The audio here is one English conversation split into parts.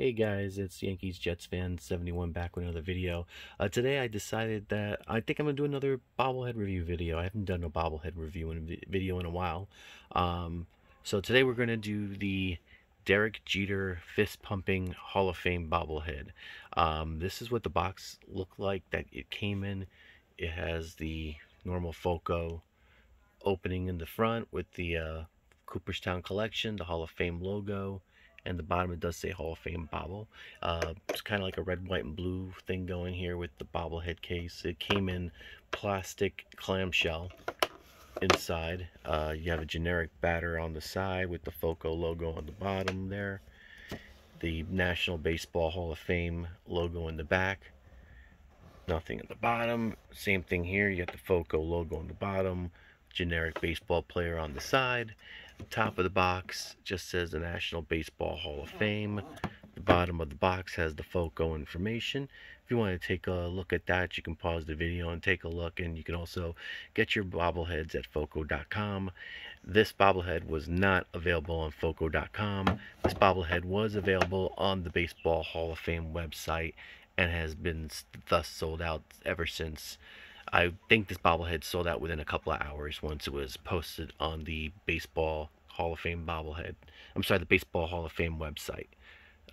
Hey guys, it's Yankees Jets fan 71 back with another video. Uh, today I decided that I think I'm gonna do another bobblehead review video. I haven't done a bobblehead review in video in a while. Um, so today we're gonna do the Derek Jeter fist pumping Hall of Fame bobblehead. Um, this is what the box looked like that it came in. It has the normal Foco opening in the front with the uh, Cooperstown collection, the Hall of Fame logo and the bottom it does say Hall of Fame bobble. Uh, it's kind of like a red, white, and blue thing going here with the bobblehead case. It came in plastic clamshell inside. Uh, you have a generic batter on the side with the FOCO logo on the bottom there. The National Baseball Hall of Fame logo in the back. Nothing at the bottom. Same thing here. You got the FOCO logo on the bottom. Generic baseball player on the side top of the box just says the National Baseball Hall of Fame. The bottom of the box has the FOCO information. If you want to take a look at that, you can pause the video and take a look. And you can also get your bobbleheads at FOCO.com. This bobblehead was not available on FOCO.com. This bobblehead was available on the Baseball Hall of Fame website and has been thus sold out ever since. I think this bobblehead sold out within a couple of hours once it was posted on the Baseball Hall of Fame bobblehead. I'm sorry, the Baseball Hall of Fame website.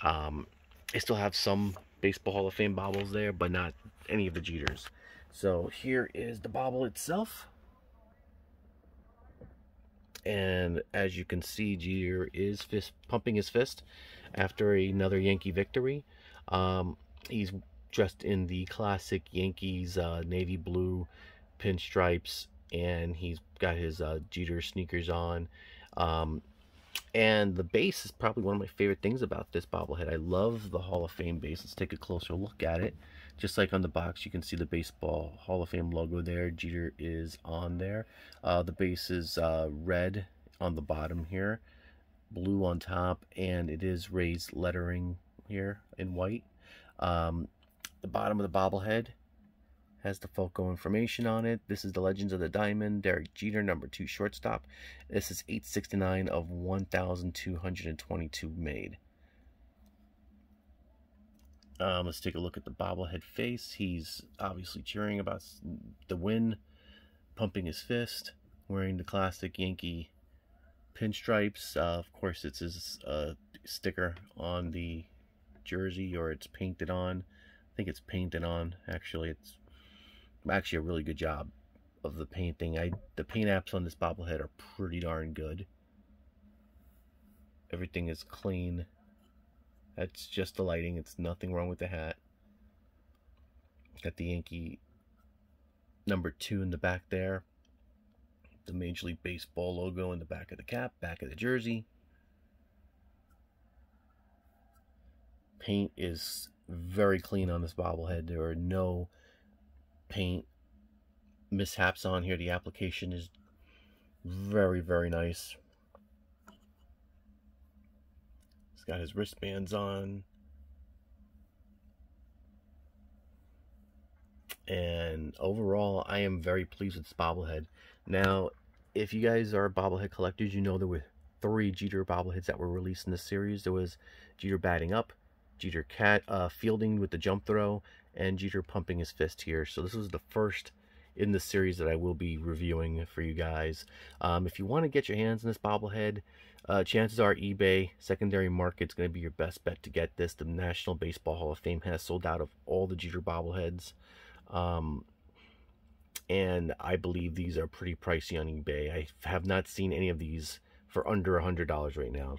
Um, I still have some Baseball Hall of Fame bobbles there, but not any of the Jeters. So here is the bobble itself. And as you can see, Jeter is fist pumping his fist after another Yankee victory. Um, he's dressed in the classic Yankees uh, navy blue pinstripes, and he's got his uh, Jeter sneakers on. Um, and the base is probably one of my favorite things about this bobblehead. I love the Hall of Fame base. Let's take a closer look at it. Just like on the box, you can see the Baseball Hall of Fame logo there. Jeter is on there. Uh, the base is uh, red on the bottom here, blue on top, and it is raised lettering here in white. Um, the bottom of the bobblehead has the FOCO information on it. This is the Legends of the Diamond, Derek Jeter, number two shortstop. This is 869 of 1,222 made. Um, let's take a look at the bobblehead face. He's obviously cheering about the win, pumping his fist, wearing the classic Yankee pinstripes. Uh, of course, it's his uh, sticker on the jersey or it's painted on I think it's painted on. Actually, it's actually a really good job of the painting. I The paint apps on this bobblehead are pretty darn good. Everything is clean. That's just the lighting. It's nothing wrong with the hat. Got the Yankee number two in the back there. The Major League Baseball logo in the back of the cap, back of the jersey. Paint is very clean on this bobblehead. There are no paint mishaps on here. The application is very, very nice. He's got his wristbands on. And overall, I am very pleased with this bobblehead. Now, if you guys are bobblehead collectors, you know there were three Jeter bobbleheads that were released in this series. There was Jeter batting up, Jeter cat uh, fielding with the jump throw, and Jeter pumping his fist here. So this was the first in the series that I will be reviewing for you guys. Um, if you want to get your hands on this bobblehead, uh, chances are eBay secondary market's going to be your best bet to get this. The National Baseball Hall of Fame has sold out of all the Jeter bobbleheads. Um, and I believe these are pretty pricey on eBay. I have not seen any of these for under a $100 right now.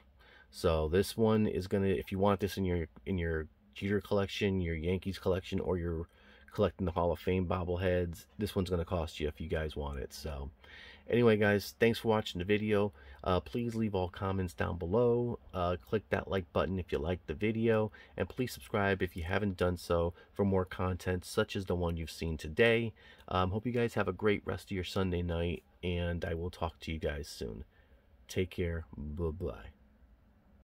So this one is gonna, if you want this in your in your Jeter collection, your Yankees collection, or you're collecting the Hall of Fame bobbleheads, this one's gonna cost you if you guys want it. So anyway, guys, thanks for watching the video. Uh, please leave all comments down below. Uh, click that like button if you liked the video, and please subscribe if you haven't done so for more content such as the one you've seen today. Um, hope you guys have a great rest of your Sunday night, and I will talk to you guys soon. Take care. Bye-bye.